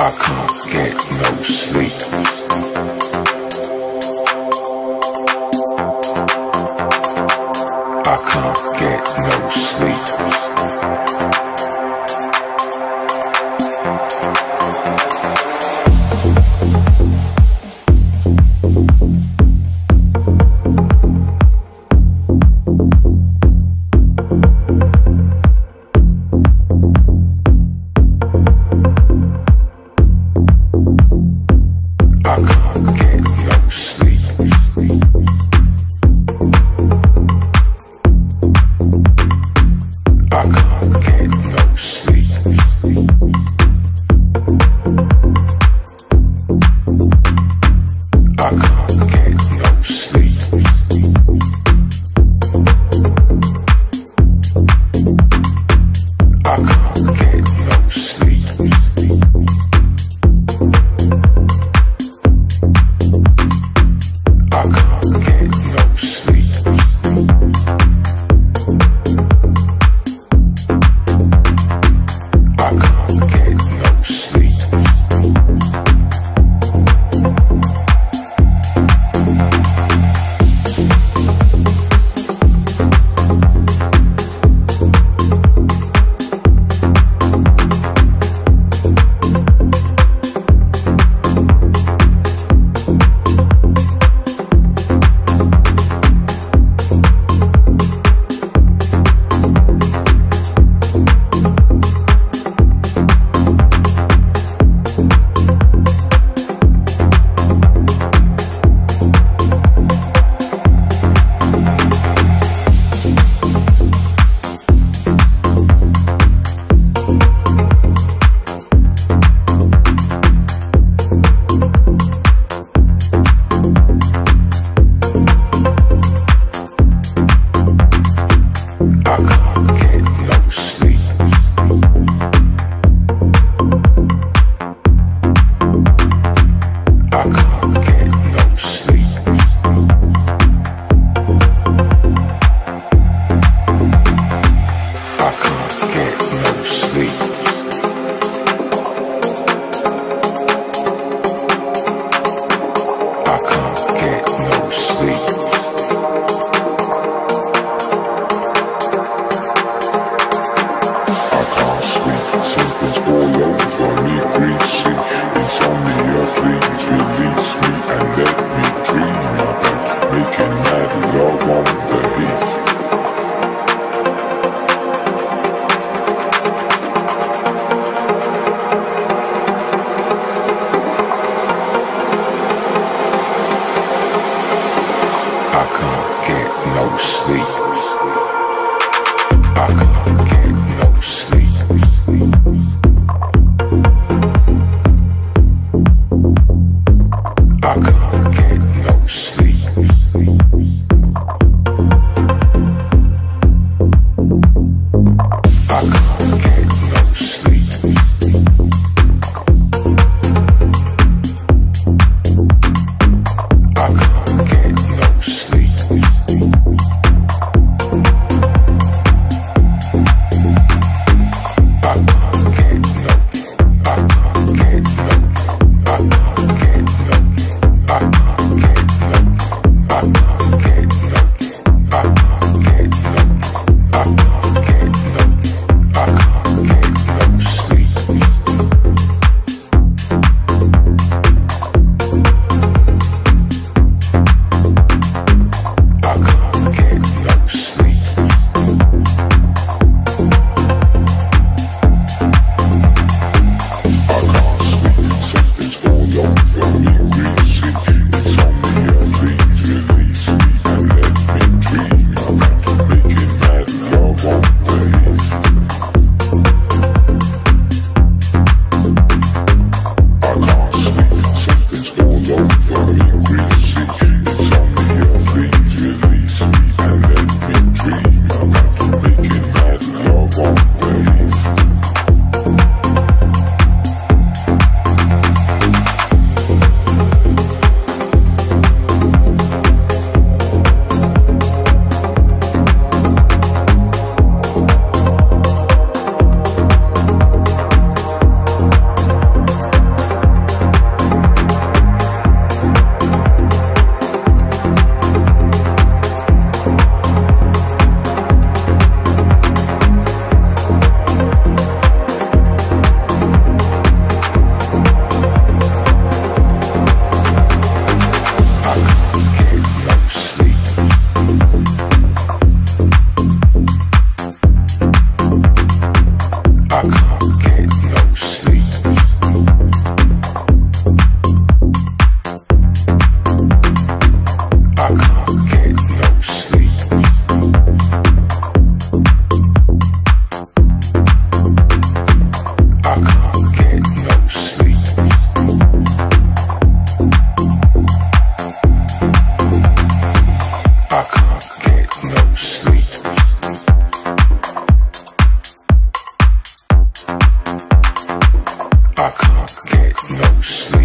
I can't get no sleep. I can't sleep. Sleep.